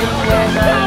quên anh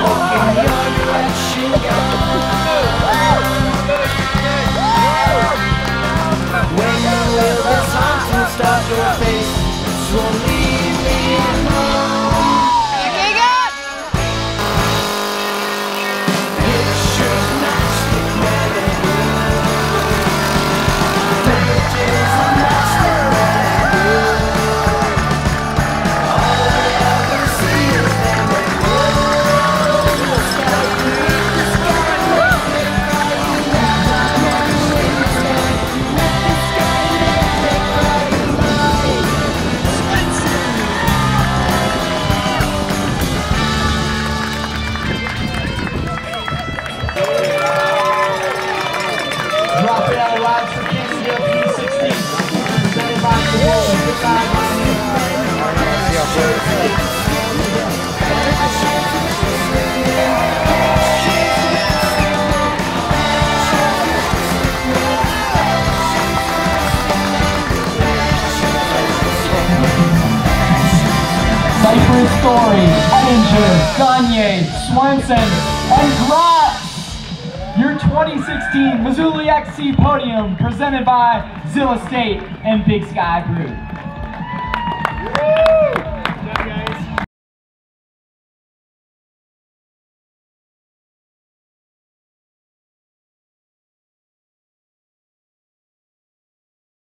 Story, Ettinger, Gagne, Swenson, and Grotts. Your 2016 Missoula XC podium presented by Zilla State and Big Sky Group.